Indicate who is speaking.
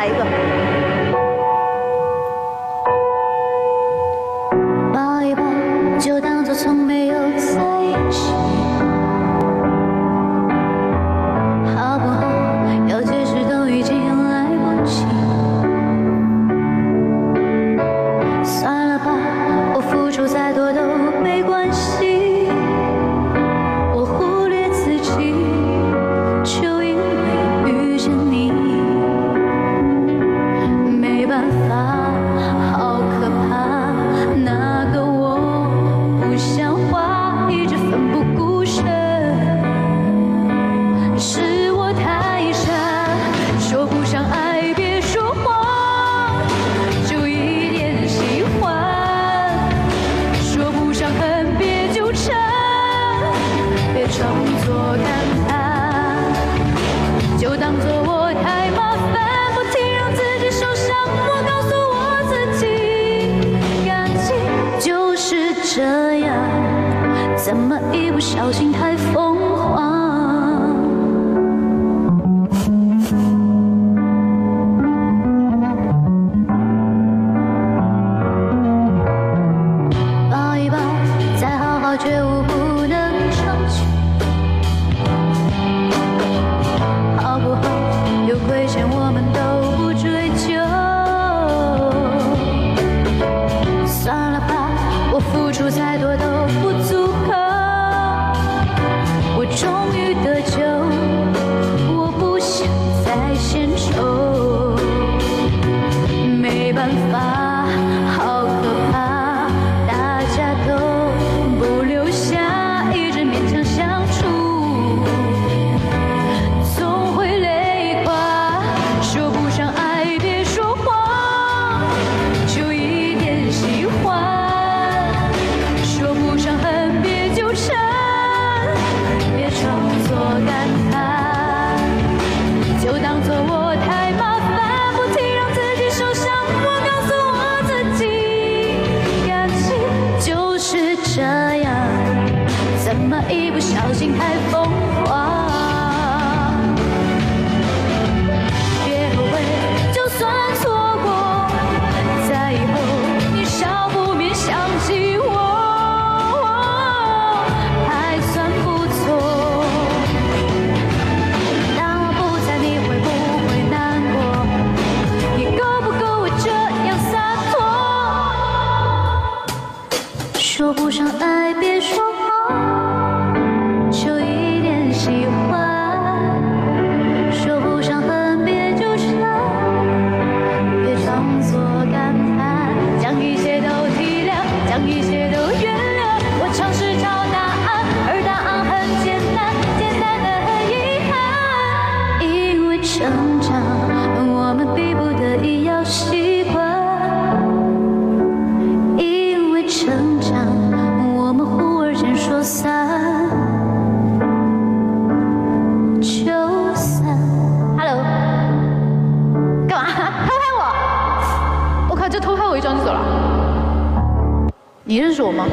Speaker 1: 来一个。
Speaker 2: 怎么一不小心太疯狂？抱一抱再好好觉悟不能长久。好不好有亏欠我付出再多都不足够。我终于得救心太疯狂别后悔就算错过在以后你少不免想起我还算不错当我不在你会不会难过你够不够我这样洒脱说不上爱别说身子了。你认识我吗？